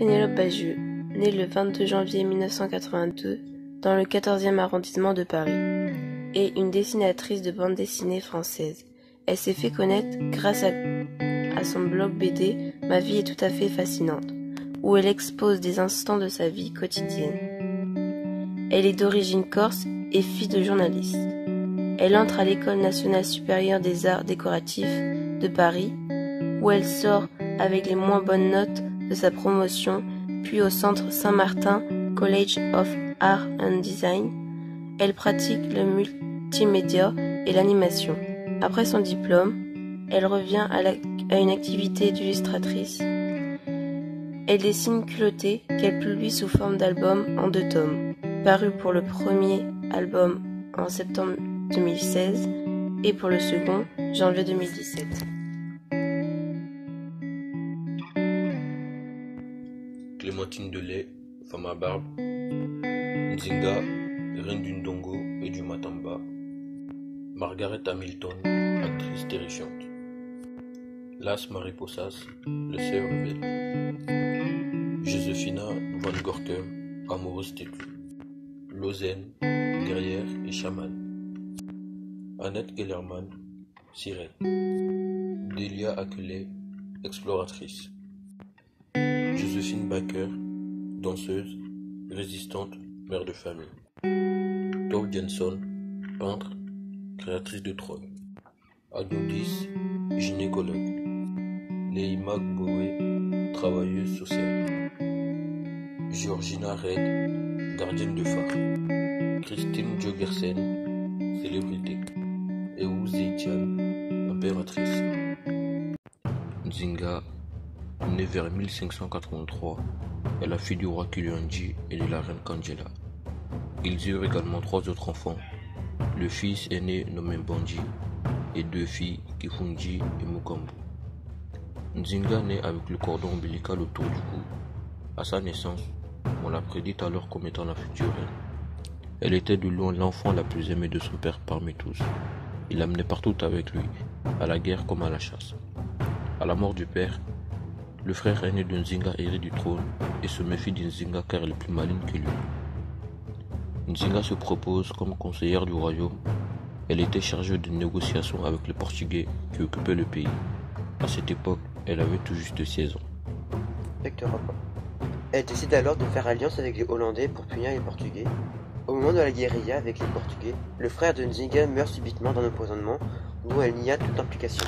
Pénélope Bagieux, née le 22 janvier 1982 dans le 14e arrondissement de Paris, est une dessinatrice de bande dessinée française. Elle s'est fait connaître grâce à son blog BD Ma vie est tout à fait fascinante, où elle expose des instants de sa vie quotidienne. Elle est d'origine corse et fille de journaliste. Elle entre à l'École nationale supérieure des arts décoratifs de Paris, où elle sort avec les moins bonnes notes de sa promotion, puis au Centre Saint-Martin College of Art and Design. Elle pratique le multimédia et l'animation. Après son diplôme, elle revient à, une activité d'illustratrice. Elle dessine culotté qu'elle publie sous forme d'album en deux tomes, paru pour le premier album en septembre 2016 et pour le second janvier 2017. Clémentine Delay, femme à barbe, Nzinga, reine du Ndongo et du Matamba, Margaret Hamilton, actrice terrifiante, Las Mariposas, le sœur rebelle, Josephina Van Gorkum, amoureuse têtue, Lausanne, guerrière et chamane, Annette Gellerman, sirène, Delia Akeley, exploratrice, Josephine Baker, danseuse, résistante, mère de famille. Tove Jenson, peintre, créatrice de trône. Adonis, gynécologue. Leima Bowe, travailleuse sociale. Georgina Red, gardienne de phare. Christine Jogersen, célébrité. Ewu Zeitian, impératrice. Nzinga, née vers 1583, est la fille du roi Kiluanji et de la reine Kangela. Ils eurent également trois autres enfants. Le fils aîné nommé Bandi et deux filles, Kifunji et Mukambu. Nzinga naît avec le cordon ombilical autour du cou. À sa naissance, on l'a prédite alors comme étant la future reine. Elle était de loin l'enfant la plus aimée de son père parmi tous. Il l'amenait partout avec lui, à la guerre comme à la chasse. À la mort du père, le frère aîné de Nzinga hérite du trône et se méfie d'Nzinga car elle est plus maligne que lui. Nzinga se propose comme conseillère du royaume. Elle était chargée de négociations avec les Portugais qui occupaient le pays. À cette époque, elle avait tout juste 16 ans. Elle décide alors de faire alliance avec les Hollandais pour punir les Portugais. Au moment de la guérilla avec les Portugais, le frère de Nzinga meurt subitement d'un empoisonnement dont elle nia toute implication.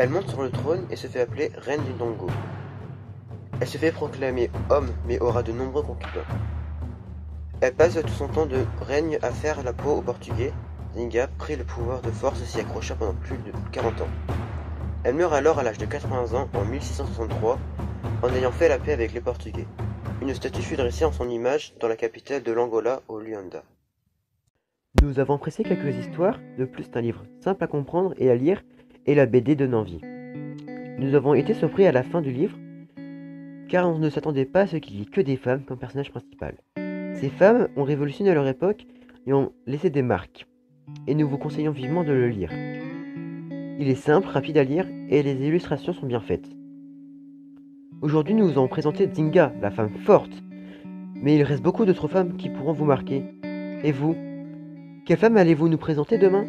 Elle monte sur le trône et se fait appeler reine du Dongo. Elle se fait proclamer homme mais aura de nombreux concubins. Elle passe tout son temps de règne à faire la peau aux Portugais. Nzinga prit le pouvoir de force et s'y accrocha pendant plus de 40 ans. Elle meurt alors à l'âge de 80 ans en 1663 en ayant fait la paix avec les Portugais. Une statue fut dressée en son image dans la capitale de l'Angola, au Luanda. Nous avons pressé quelques histoires, de plus c'est un livre simple à comprendre et à lire, et la BD donne envie. Nous avons été surpris à la fin du livre, car on ne s'attendait pas à ce qu'il y ait que des femmes comme personnages principales. Ces femmes ont révolutionné leur époque et ont laissé des marques, et nous vous conseillons vivement de le lire. Il est simple, rapide à lire, et les illustrations sont bien faites. Aujourd'hui, nous vous avons présenté Zinga, la femme forte. Mais il reste beaucoup d'autres femmes qui pourront vous marquer. Et vous? Quelle femme allez-vous nous présenter demain?